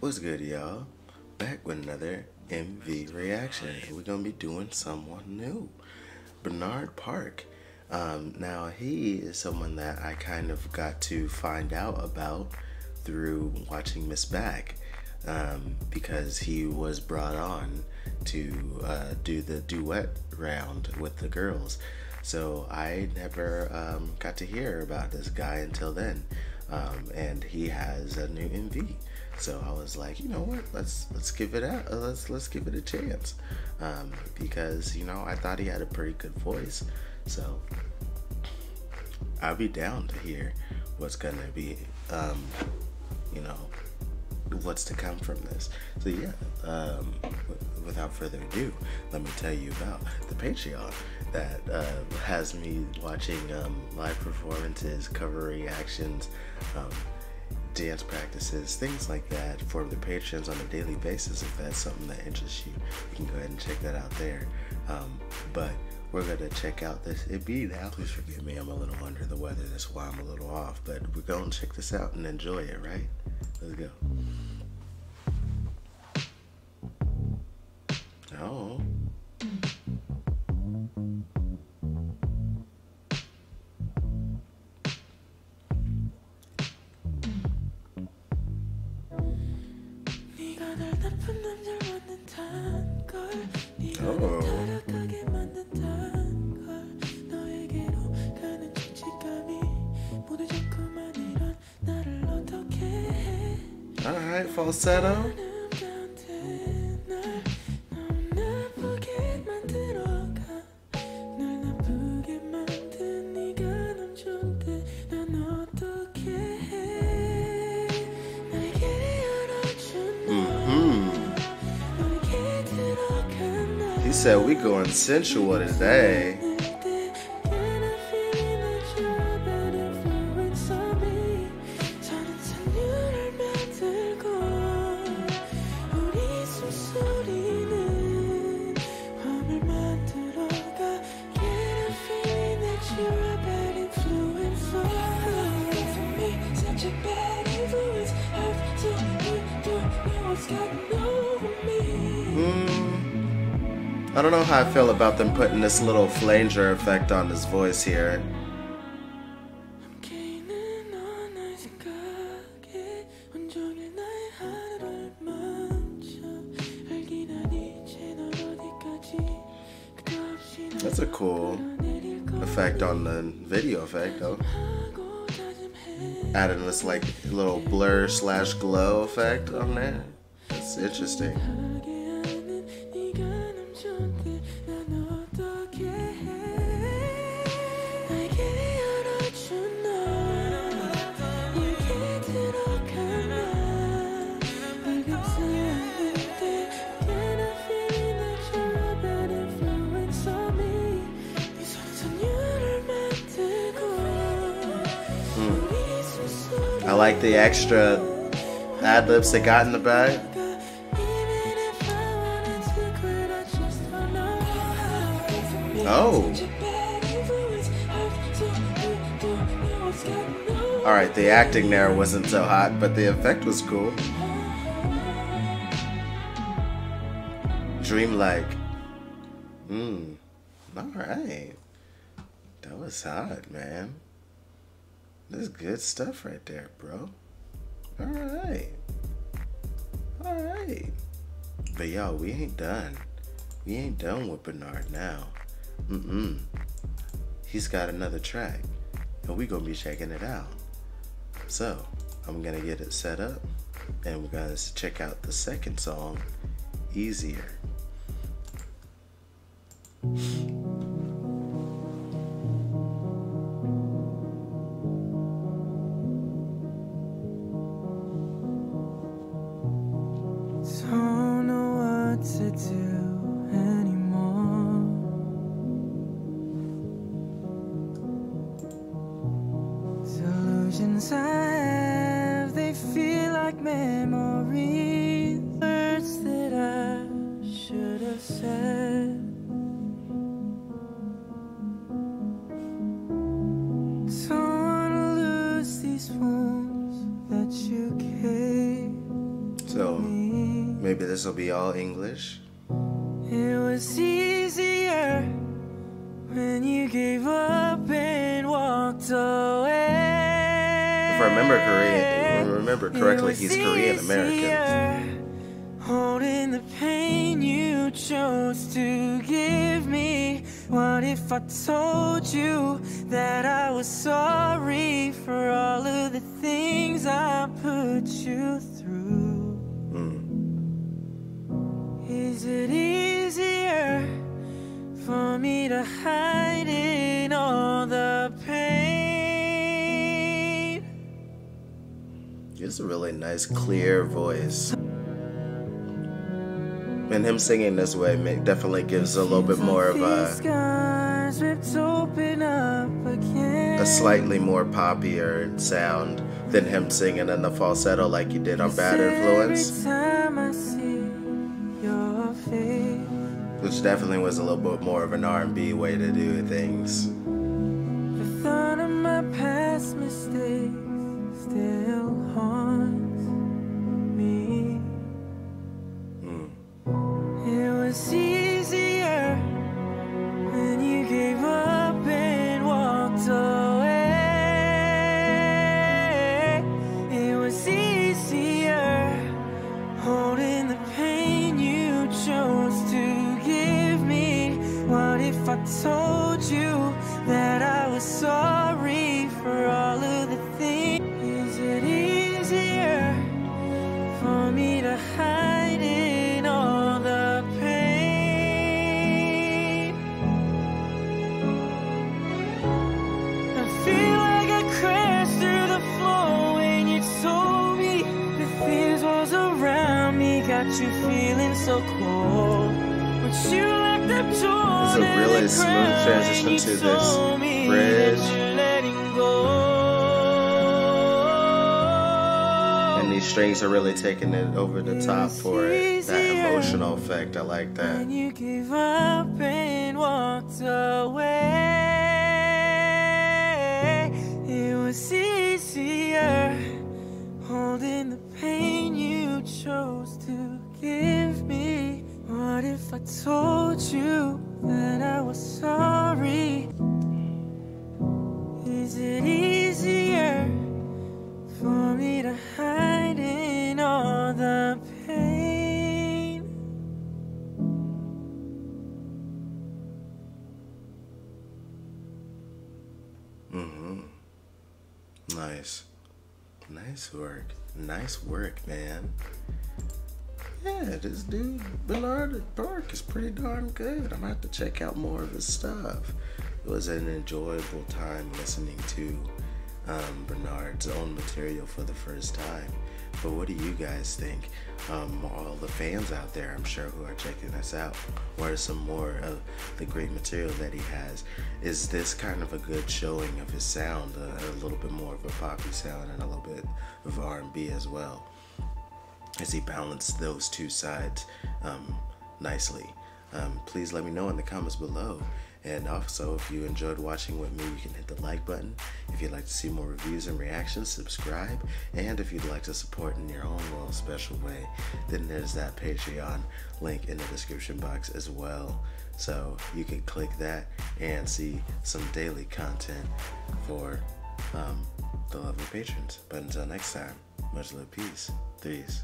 What's good, y'all? Back with another MV reaction. We're gonna be doing someone new, Bernard Park. Um, now he is someone that I kind of got to find out about through watching Miss Back, um, because he was brought on to uh, do the duet round with the girls. So I never um, got to hear about this guy until then, um, and he has a new MV. So I was like, you know what? Let's let's give it a let's let's give it a chance, um, because you know I thought he had a pretty good voice. So I'll be down to hear what's gonna be, um, you know, what's to come from this. So yeah, um, without further ado, let me tell you about the Patreon that uh, has me watching um, live performances, cover reactions, um, dance practices, things like that for the patrons on a daily basis. If that's something that interests you, you can go ahead and check that out there. Um, but we're gonna check out this it be now. Please forgive me, I'm a little under the weather. That's why I'm a little off. But we're gonna check this out and enjoy it, right? Let's go. Oh. Alright, falsetto. Said we going sensual today. I don't know how I feel about them putting this little flanger effect on his voice here. That's a cool effect on the video effect though. Adding this like little blur slash glow effect on there. It's interesting. I like the extra ad libs they got in the back. Oh. Alright, the acting there wasn't so hot, but the effect was cool. Dreamlike. Mmm. Alright. That was hot, man. That's good stuff right there, bro. All right. All right. But y'all, we ain't done. We ain't done with Bernard now. Mm-mm. He's got another track, and we gonna be checking it out. So, I'm gonna get it set up, and we're gonna check out the second song, Easier. So maybe this will be all English. It was easier when you gave up and walked away. If I remember Korean, remember correctly, he's Korean American. The pain you chose to give me. What if I told you that I was sorry for all of the things I put you through? Mm. Is it easier for me to hide in all the pain? Has a really nice, clear voice. And him singing this way definitely gives a little bit more of a, a slightly more poppier sound than him singing in the falsetto like you did on Bad Influence, which definitely was a little bit more of an R&B way to do things. the thought of my past mistakes still told you that I was sorry for all of the things? Is it easier for me to hide in all the pain? I feel like I crashed through the floor when you told me the fears was around me got you feeling so cold. But you left the door It's a really smooth transition to this bridge. And these strings are really taking it over the top for it. That emotional effect, I like that. Nice. Nice work. Nice work, man. Yeah, this dude, Bernard Park, is pretty darn good. I'm gonna have to check out more of his stuff. It was an enjoyable time listening to um, Bernard's own material for the first time. But what do you guys think? Um, all the fans out there, I'm sure, who are checking us out. What are some more of the great material that he has? Is this kind of a good showing of his sound? A, a little bit more of a poppy sound and a little bit of R&B as well. As he balanced those two sides um, nicely. Um, please let me know in the comments below. And also, if you enjoyed watching with me, you can hit the like button. If you'd like to see more reviews and reactions, subscribe. And if you'd like to support in your own little special way, then there's that Patreon link in the description box as well. So you can click that and see some daily content for um, the lovely patrons. But until next time, much love, peace, threes.